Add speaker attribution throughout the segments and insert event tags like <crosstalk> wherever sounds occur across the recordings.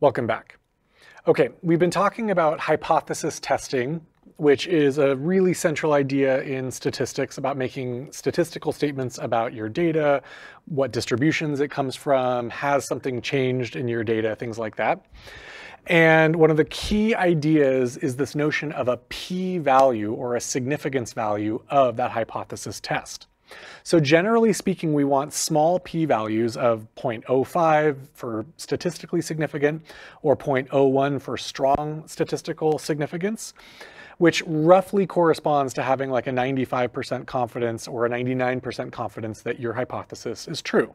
Speaker 1: Welcome back. Okay, we've been talking about hypothesis testing, which is a really central idea in statistics about making statistical statements about your data, what distributions it comes from, has something changed in your data, things like that. And one of the key ideas is this notion of a p-value or a significance value of that hypothesis test. So generally speaking, we want small p-values of 0.05 for statistically significant or 0.01 for strong statistical significance, which roughly corresponds to having like a 95% confidence or a 99% confidence that your hypothesis is true.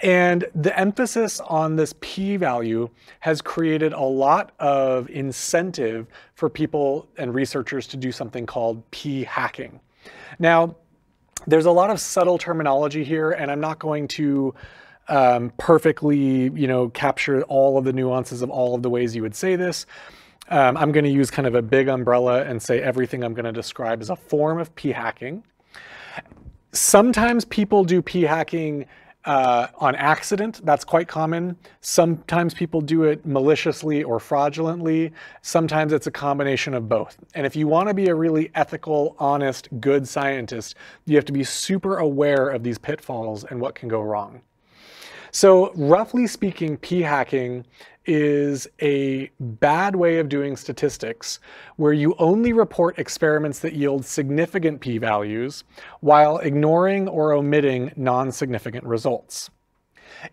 Speaker 1: And the emphasis on this p-value has created a lot of incentive for people and researchers to do something called p-hacking. Now, there's a lot of subtle terminology here, and I'm not going to um, perfectly, you know, capture all of the nuances of all of the ways you would say this. Um, I'm going to use kind of a big umbrella and say everything I'm going to describe is a form of p-hacking. Sometimes people do p-hacking uh, on accident. That's quite common. Sometimes people do it maliciously or fraudulently. Sometimes it's a combination of both. And if you want to be a really ethical, honest, good scientist, you have to be super aware of these pitfalls and what can go wrong. So roughly speaking, p-hacking is a bad way of doing statistics where you only report experiments that yield significant p-values while ignoring or omitting non-significant results.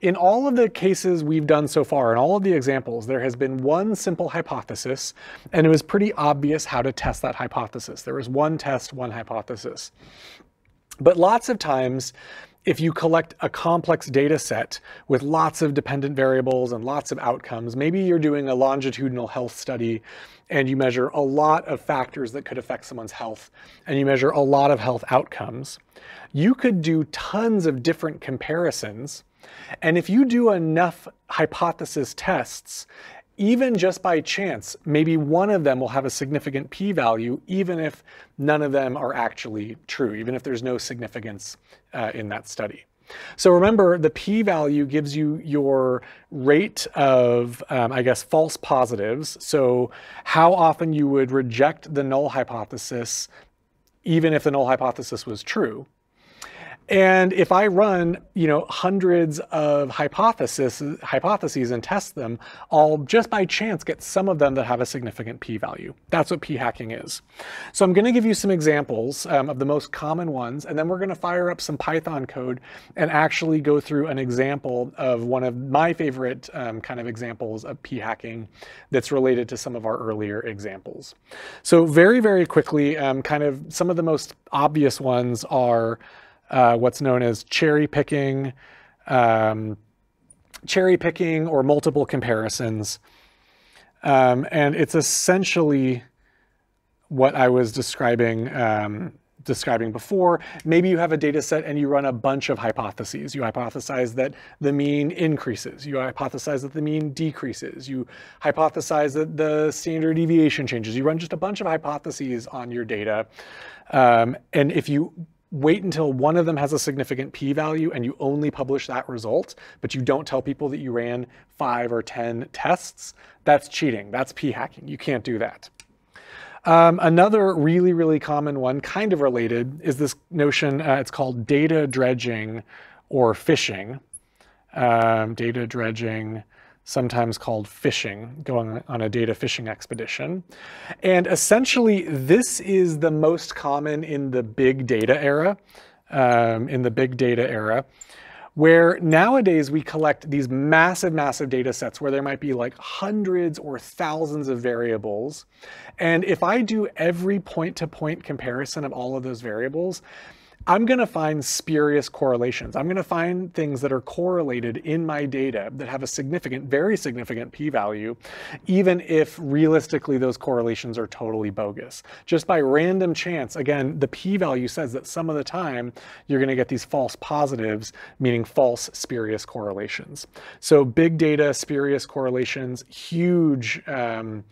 Speaker 1: In all of the cases we've done so far, in all of the examples, there has been one simple hypothesis, and it was pretty obvious how to test that hypothesis. There was one test, one hypothesis. But lots of times, if you collect a complex data set with lots of dependent variables and lots of outcomes, maybe you're doing a longitudinal health study and you measure a lot of factors that could affect someone's health and you measure a lot of health outcomes, you could do tons of different comparisons. And if you do enough hypothesis tests even just by chance, maybe one of them will have a significant p-value, even if none of them are actually true, even if there's no significance uh, in that study. So remember, the p-value gives you your rate of, um, I guess, false positives. So how often you would reject the null hypothesis, even if the null hypothesis was true. And if I run, you know, hundreds of hypotheses, hypotheses and test them, I'll just by chance get some of them that have a significant p-value. That's what p-hacking is. So I'm going to give you some examples um, of the most common ones, and then we're going to fire up some Python code and actually go through an example of one of my favorite um, kind of examples of p-hacking that's related to some of our earlier examples. So very, very quickly, um, kind of some of the most obvious ones are uh, what's known as cherry picking, um, cherry picking or multiple comparisons. Um, and it's essentially what I was describing um, describing before. Maybe you have a data set and you run a bunch of hypotheses. You hypothesize that the mean increases. You hypothesize that the mean decreases. You hypothesize that the standard deviation changes. You run just a bunch of hypotheses on your data. Um, and if you wait until one of them has a significant p-value and you only publish that result, but you don't tell people that you ran five or 10 tests, that's cheating. That's p-hacking. You can't do that. Um, another really, really common one, kind of related, is this notion, uh, it's called data dredging or fishing. Um, data dredging sometimes called fishing, going on a data fishing expedition. And essentially, this is the most common in the big data era, um, in the big data era, where nowadays we collect these massive, massive data sets where there might be like hundreds or thousands of variables. And if I do every point-to-point -point comparison of all of those variables, I'm going to find spurious correlations. I'm going to find things that are correlated in my data that have a significant, very significant p-value, even if realistically those correlations are totally bogus. Just by random chance, again, the p-value says that some of the time you're going to get these false positives, meaning false spurious correlations. So big data, spurious correlations, huge um,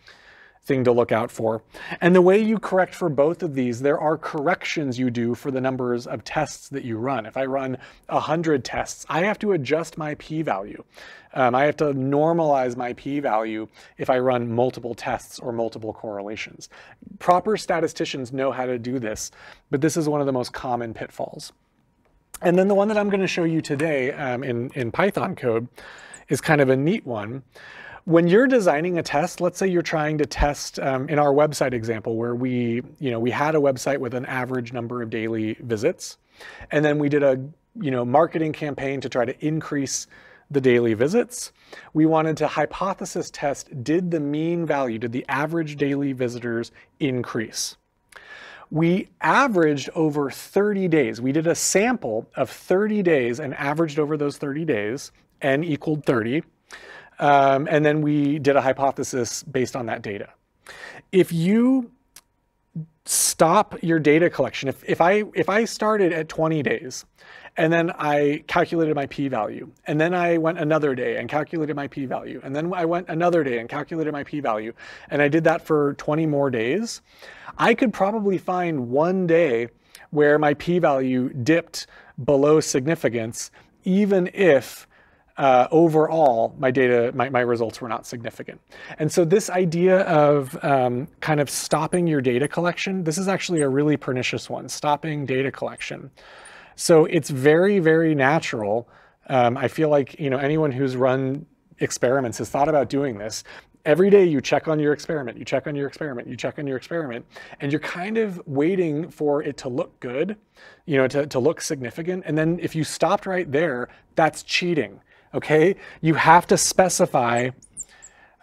Speaker 1: thing to look out for. And the way you correct for both of these, there are corrections you do for the numbers of tests that you run. If I run 100 tests, I have to adjust my p-value. Um, I have to normalize my p-value if I run multiple tests or multiple correlations. Proper statisticians know how to do this, but this is one of the most common pitfalls. And then the one that I'm going to show you today um, in, in Python code is kind of a neat one. When you're designing a test, let's say you're trying to test um, in our website example where we, you know, we had a website with an average number of daily visits, and then we did a, you know, marketing campaign to try to increase the daily visits. We wanted to hypothesis test, did the mean value, did the average daily visitors increase? We averaged over 30 days. We did a sample of 30 days and averaged over those 30 days, n equaled 30. Um, and then we did a hypothesis based on that data. If you stop your data collection, if, if, I, if I started at 20 days and then I calculated my p-value, and then I went another day and calculated my p-value, and then I went another day and calculated my p-value, and I did that for 20 more days, I could probably find one day where my p-value dipped below significance, even if uh, overall, my data, my, my results were not significant. And so this idea of um, kind of stopping your data collection, this is actually a really pernicious one, stopping data collection. So it's very, very natural. Um, I feel like, you know, anyone who's run experiments has thought about doing this. Every day you check on your experiment, you check on your experiment, you check on your experiment, and you're kind of waiting for it to look good, you know, to, to look significant. And then if you stopped right there, that's cheating okay? You have to specify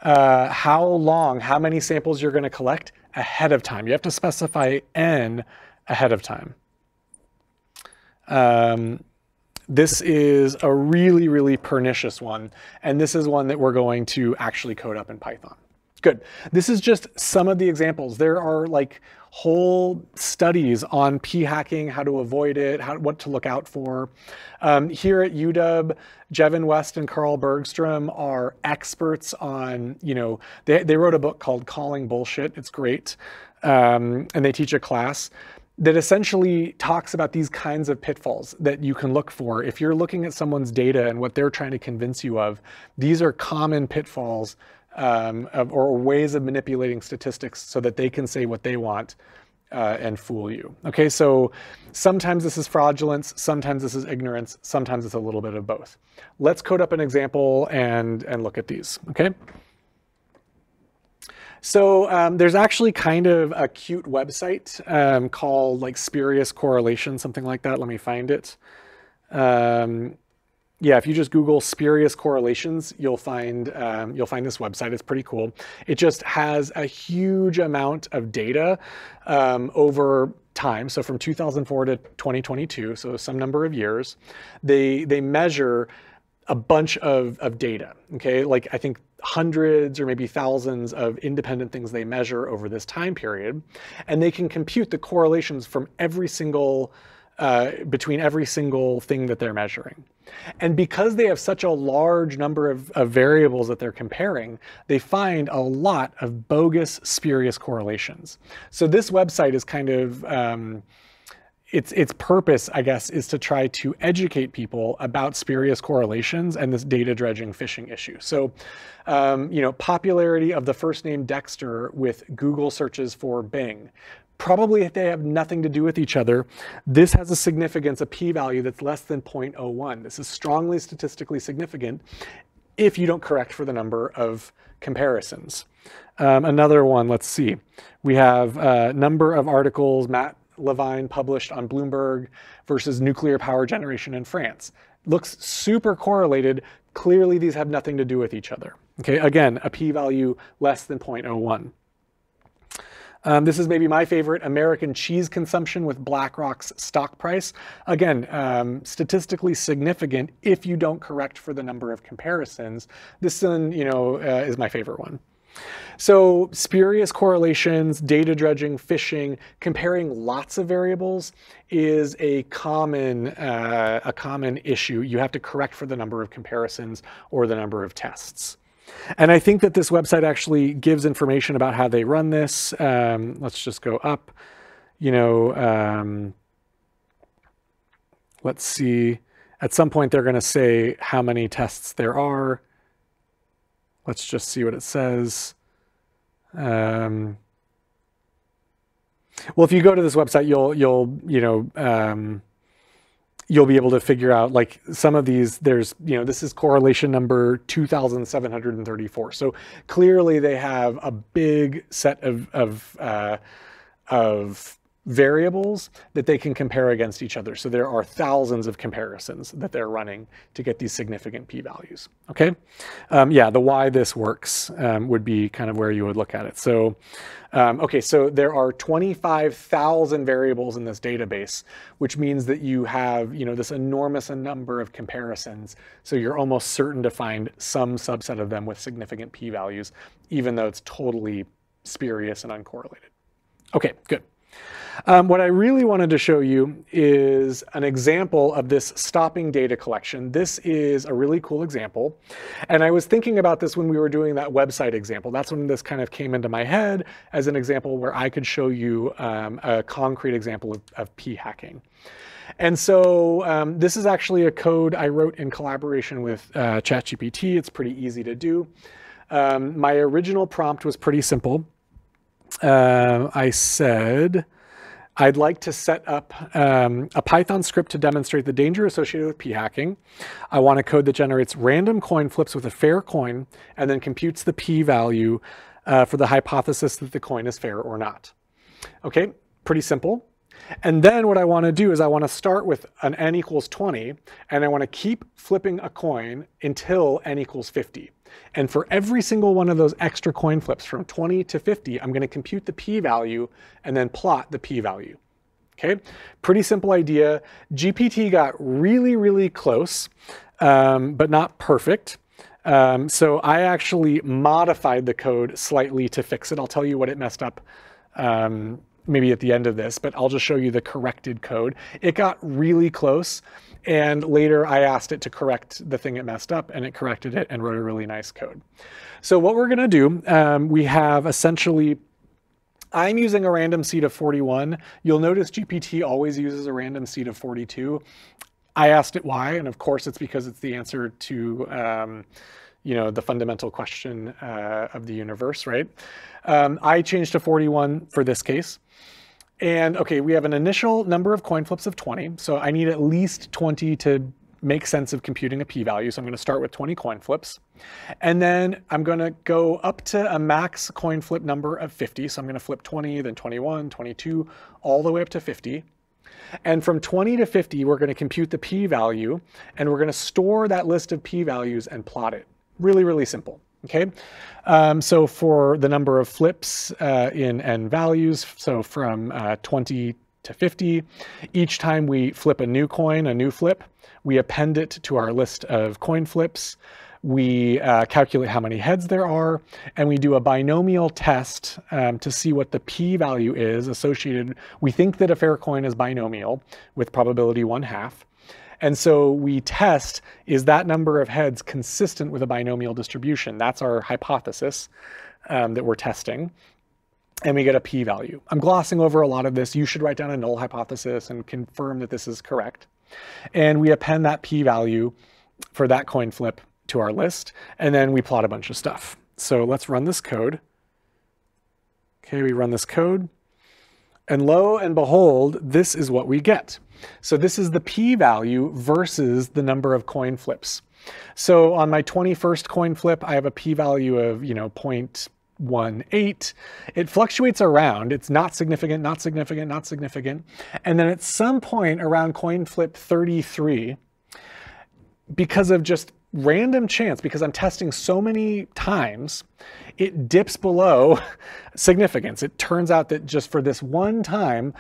Speaker 1: uh, how long, how many samples you're gonna collect ahead of time. You have to specify N ahead of time. Um, this is a really, really pernicious one. And this is one that we're going to actually code up in Python. Good. This is just some of the examples. There are like whole studies on p-hacking, how to avoid it, how, what to look out for. Um, here at UW, Jevin West and Carl Bergstrom are experts on, you know, they, they wrote a book called Calling Bullshit. It's great. Um, and they teach a class that essentially talks about these kinds of pitfalls that you can look for. If you're looking at someone's data and what they're trying to convince you of, these are common pitfalls um, of, or ways of manipulating statistics so that they can say what they want uh, and fool you. Okay, so sometimes this is fraudulence, sometimes this is ignorance, sometimes it's a little bit of both. Let's code up an example and, and look at these, okay? So um, there's actually kind of a cute website um, called like Spurious Correlation, something like that. Let me find it. Um, yeah, if you just Google spurious correlations, you'll find um, you'll find this website. It's pretty cool. It just has a huge amount of data um, over time. So from 2004 to 2022, so some number of years, they they measure a bunch of, of data. Okay, like I think hundreds or maybe thousands of independent things they measure over this time period, and they can compute the correlations from every single uh, between every single thing that they're measuring. And because they have such a large number of, of, variables that they're comparing, they find a lot of bogus, spurious correlations. So this website is kind of, um, its, its purpose, I guess, is to try to educate people about spurious correlations and this data dredging fishing issue. So, um, you know, popularity of the first name Dexter with Google searches for Bing, probably if they have nothing to do with each other, this has a significance, a p-value that's less than 0.01. This is strongly statistically significant if you don't correct for the number of comparisons. Um, another one, let's see. We have a number of articles Matt Levine published on Bloomberg versus nuclear power generation in France. Looks super correlated. Clearly, these have nothing to do with each other. Okay, again, a p-value less than 0.01. Um, this is maybe my favorite, American cheese consumption with BlackRock's stock price. Again, um, statistically significant if you don't correct for the number of comparisons. This one, you know, uh, is my favorite one. So spurious correlations, data dredging, fishing, comparing lots of variables is a common, uh, a common issue. You have to correct for the number of comparisons or the number of tests. And I think that this website actually gives information about how they run this. Um, let's just go up, you know, um, let's see. At some point, they're going to say how many tests there are. Let's just see what it says. Um, well, if you go to this website, you'll you'll you know um, you'll be able to figure out like some of these. There's you know this is correlation number two thousand seven hundred and thirty four. So clearly they have a big set of of uh, of variables that they can compare against each other. So there are thousands of comparisons that they're running to get these significant p-values. Okay, um, yeah, the why this works um, would be kind of where you would look at it. So, um, okay, so there are 25,000 variables in this database, which means that you have you know this enormous number of comparisons. So you're almost certain to find some subset of them with significant p-values, even though it's totally spurious and uncorrelated. Okay, good. Um, what I really wanted to show you is an example of this stopping data collection. This is a really cool example. And I was thinking about this when we were doing that website example. That's when this kind of came into my head as an example where I could show you um, a concrete example of, of p-hacking. And so um, this is actually a code I wrote in collaboration with uh, ChatGPT. It's pretty easy to do. Um, my original prompt was pretty simple. Uh, I said, I'd like to set up um, a Python script to demonstrate the danger associated with p-hacking. I want a code that generates random coin flips with a fair coin and then computes the p-value uh, for the hypothesis that the coin is fair or not. Okay, pretty simple. And then what I want to do is I want to start with an n equals 20, and I want to keep flipping a coin until n equals 50. And for every single one of those extra coin flips from 20 to 50, I'm going to compute the p-value and then plot the p-value. Okay, pretty simple idea. GPT got really, really close, um, but not perfect. Um, so I actually modified the code slightly to fix it. I'll tell you what it messed up um, maybe at the end of this, but I'll just show you the corrected code. It got really close. And later I asked it to correct the thing it messed up and it corrected it and wrote a really nice code. So what we're gonna do, um, we have essentially I'm using a random seed of 41. You'll notice GPT always uses a random seed of 42. I asked it why, and of course it's because it's the answer to um, you know, the fundamental question uh, of the universe, right? Um, I changed to 41 for this case. And okay, we have an initial number of coin flips of 20. So I need at least 20 to make sense of computing a p-value. So I'm going to start with 20 coin flips. And then I'm going to go up to a max coin flip number of 50. So I'm going to flip 20, then 21, 22, all the way up to 50. And from 20 to 50, we're going to compute the p-value, and we're going to store that list of p-values and plot it. Really, really simple. Okay, um, so for the number of flips uh, in n values, so from uh, 20 to 50, each time we flip a new coin, a new flip, we append it to our list of coin flips. We uh, calculate how many heads there are, and we do a binomial test um, to see what the p-value is associated. We think that a fair coin is binomial with probability one half. And so we test, is that number of heads consistent with a binomial distribution? That's our hypothesis um, that we're testing. And we get a p-value. I'm glossing over a lot of this. You should write down a null hypothesis and confirm that this is correct. And we append that p-value for that coin flip to our list, and then we plot a bunch of stuff. So let's run this code. Okay, we run this code. And lo and behold, this is what we get. So this is the p-value versus the number of coin flips. So on my 21st coin flip, I have a p-value of, you know, 0.18. It fluctuates around. It's not significant, not significant, not significant. And then at some point around coin flip 33, because of just random chance, because I'm testing so many times, it dips below <laughs> significance. It turns out that just for this one time,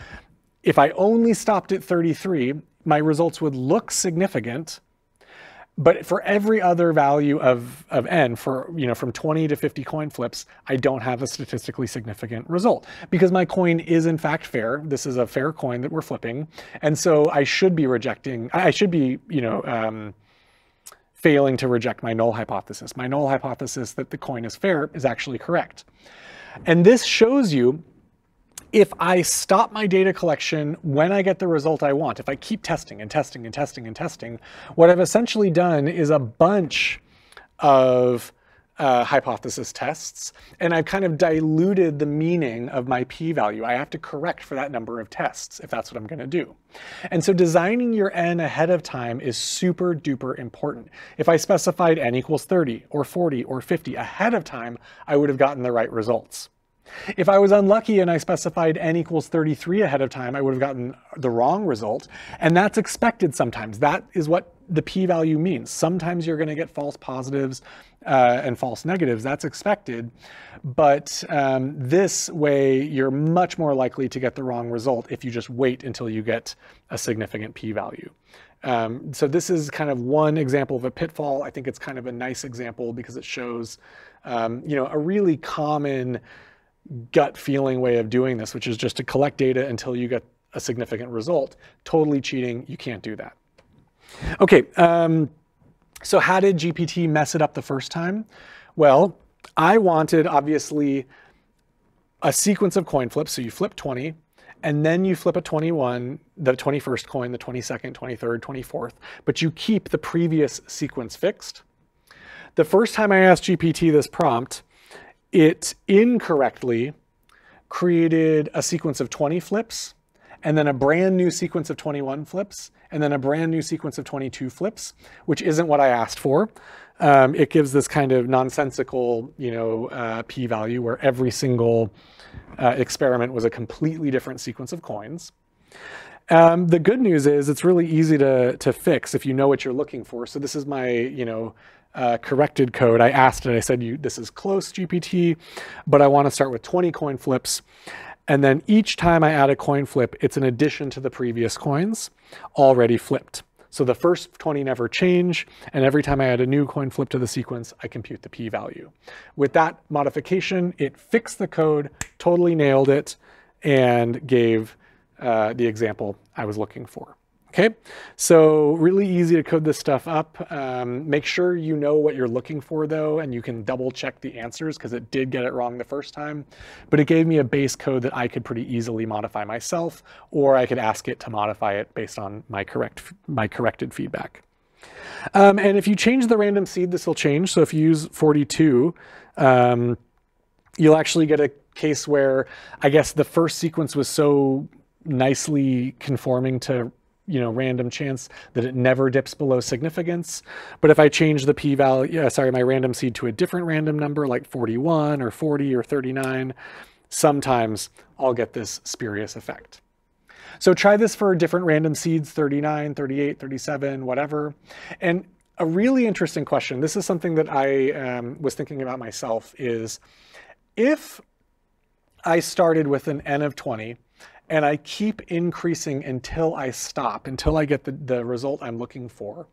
Speaker 1: if I only stopped at 33, my results would look significant, but for every other value of, of n, for you know from 20 to 50 coin flips, I don't have a statistically significant result because my coin is in fact fair. This is a fair coin that we're flipping, and so I should be rejecting. I should be you know um, failing to reject my null hypothesis. My null hypothesis that the coin is fair is actually correct. And this shows you if I stop my data collection when I get the result I want, if I keep testing and testing and testing and testing, what I've essentially done is a bunch of uh, hypothesis tests, and I've kind of diluted the meaning of my p-value. I have to correct for that number of tests if that's what I'm going to do. And so designing your n ahead of time is super duper important. If I specified n equals 30 or 40 or 50 ahead of time, I would have gotten the right results. If I was unlucky and I specified n equals 33 ahead of time, I would have gotten the wrong result. And that's expected sometimes. That is what the p-value means. Sometimes you're going to get false positives uh, and false negatives. That's expected. But um, this way, you're much more likely to get the wrong result if you just wait until you get a significant p-value. Um, so this is kind of one example of a pitfall. I think it's kind of a nice example because it shows, um, you know, a really common gut feeling way of doing this, which is just to collect data until you get a significant result. Totally cheating. You can't do that. Okay, um, so how did GPT mess it up the first time? Well, I wanted obviously a sequence of coin flips. So you flip 20, and then you flip a 21, the 21st coin, the 22nd, 23rd, 24th, but you keep the previous sequence fixed. The first time I asked GPT this prompt, it incorrectly created a sequence of 20 flips and then a brand new sequence of 21 flips, and then a brand new sequence of 22 flips, which isn't what I asked for. Um, it gives this kind of nonsensical, you know, uh, p-value where every single uh, experiment was a completely different sequence of coins. Um, the good news is it's really easy to, to fix if you know what you're looking for. So this is my, you know, uh, corrected code. I asked and I said, you, this is close GPT, but I want to start with 20 coin flips. And then each time I add a coin flip, it's an addition to the previous coins already flipped. So the first 20 never change, and every time I add a new coin flip to the sequence, I compute the p-value. With that modification, it fixed the code, totally nailed it, and gave uh, the example I was looking for. Okay, so really easy to code this stuff up. Um, make sure you know what you're looking for though, and you can double check the answers because it did get it wrong the first time. But it gave me a base code that I could pretty easily modify myself, or I could ask it to modify it based on my correct my corrected feedback. Um, and if you change the random seed, this will change. So if you use 42, um, you'll actually get a case where I guess the first sequence was so nicely conforming to you know, random chance that it never dips below significance. But if I change the p-value, yeah, sorry, my random seed to a different random number like 41 or 40 or 39, sometimes I'll get this spurious effect. So try this for different random seeds, 39, 38, 37, whatever. And a really interesting question, this is something that I um, was thinking about myself, is if I started with an n of 20 and I keep increasing until I stop, until I get the, the result I'm looking for,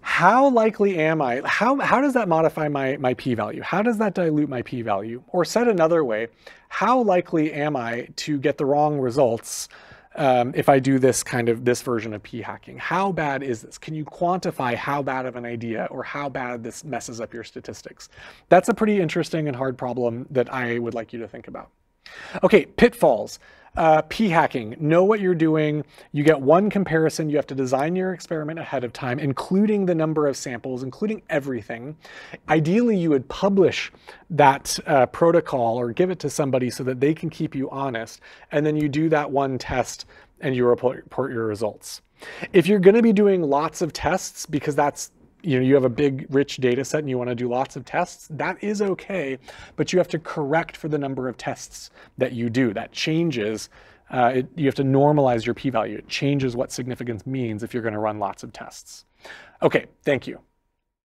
Speaker 1: how likely am I, how, how does that modify my, my p-value? How does that dilute my p-value? Or said another way, how likely am I to get the wrong results um, if I do this kind of, this version of p-hacking? How bad is this? Can you quantify how bad of an idea or how bad this messes up your statistics? That's a pretty interesting and hard problem that I would like you to think about. Okay, pitfalls. Uh, p-hacking, know what you're doing. You get one comparison. You have to design your experiment ahead of time, including the number of samples, including everything. Ideally, you would publish that uh, protocol or give it to somebody so that they can keep you honest. And then you do that one test and you report your results. If you're going to be doing lots of tests, because that's you know you have a big rich data set and you want to do lots of tests that is okay but you have to correct for the number of tests that you do. That changes uh, it, you have to normalize your p-value. It changes what significance means if you're going to run lots of tests. Okay thank you